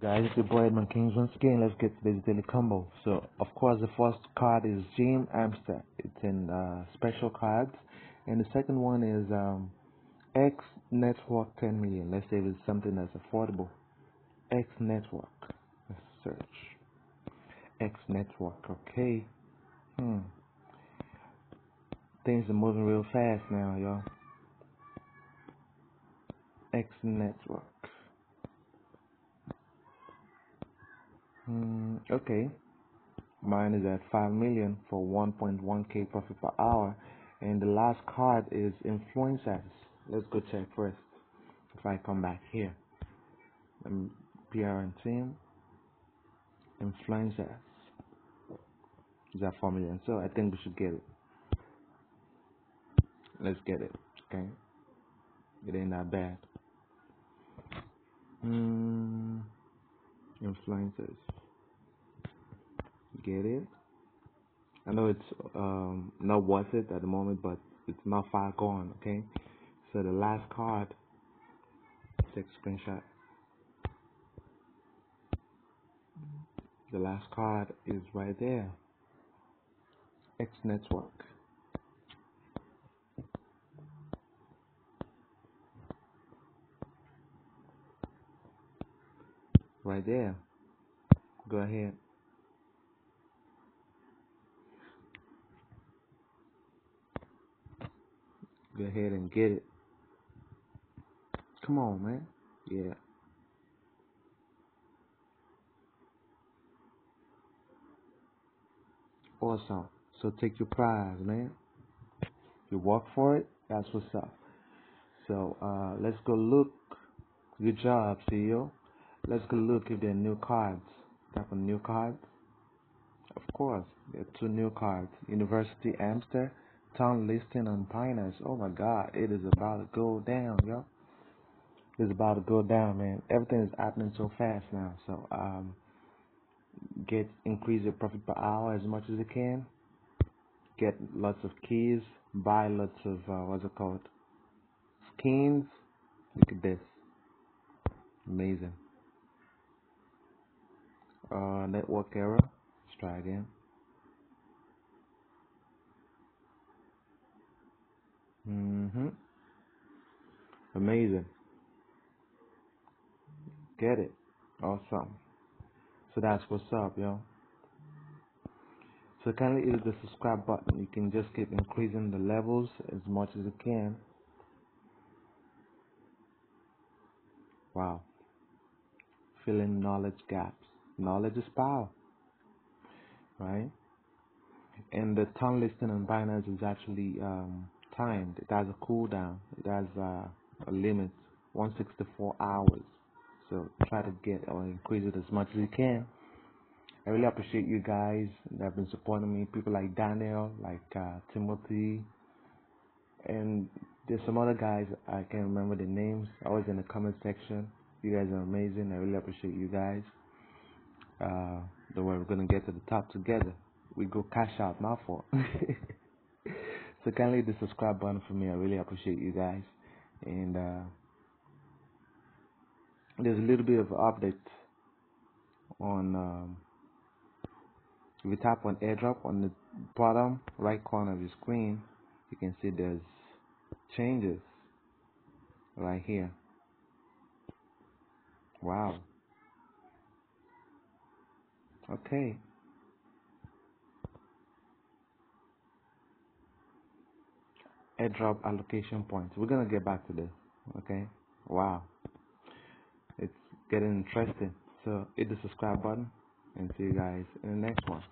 Guys, it's your boy Edmoon Kings once again. Let's get today's daily combo. So, of course, the first card is Jim Amster. It's in uh, special cards, and the second one is um, X Network 10 million. Let's say it's something that's affordable. X Network. Let's search X Network. Okay. Hmm. Things are moving real fast now, y'all. X Network. Mm, okay. Mine is at 5 million for 1.1k profit per hour. And the last card is influencers. Let's go check first. If I come back here, um, PR and team, influencers. Is that 4 million? So I think we should get it. Let's get it. Okay. It ain't that bad. Mm, influencers get it. I know it's um, not worth it at the moment, but it's not far gone. Okay, so the last card, take screenshot. The last card is right there. X Network. Right there. Go ahead. Go ahead and get it. Come on, man. Yeah. Awesome. So take your prize, man. You work for it. That's what's up. So uh, let's go look. Good job, CEO. Let's go look if there are new cards. Tap on new cards. Of course, there are two new cards. University Amster town listing on Binance. Oh my God, it is about to go down, yo. It's about to go down, man. Everything is happening so fast now. So um, get increase your profit per hour as much as you can. Get lots of keys. Buy lots of uh, what's it called? Skins. Look at this. Amazing. Uh, network error. Let's try again. Mm-hmm. Amazing. Get it. Awesome. So that's what's up, yo. So kindly hit the subscribe button. You can just keep increasing the levels as much as you can. Wow. Filling knowledge gaps. Knowledge is power. Right? And the town listing on Binance is actually um, timed. It has a cooldown. It has uh, a limit, 164 hours. So try to get or increase it as much as you can. I really appreciate you guys that have been supporting me. People like Daniel, like uh, Timothy, and there's some other guys I can't remember the names. Always in the comment section. You guys are amazing. I really appreciate you guys. Uh, worry, we're gonna get to the top together. We go cash out, not for. so kindly hit the subscribe button for me. I really appreciate you guys. And uh, there's a little bit of update on. Um, if you tap on airdrop on the bottom right corner of your screen, you can see there's changes right here. Wow. Okay. Airdrop allocation points. We're gonna get back to this. Okay. Wow. It's getting interesting. So hit the subscribe button and see you guys in the next one.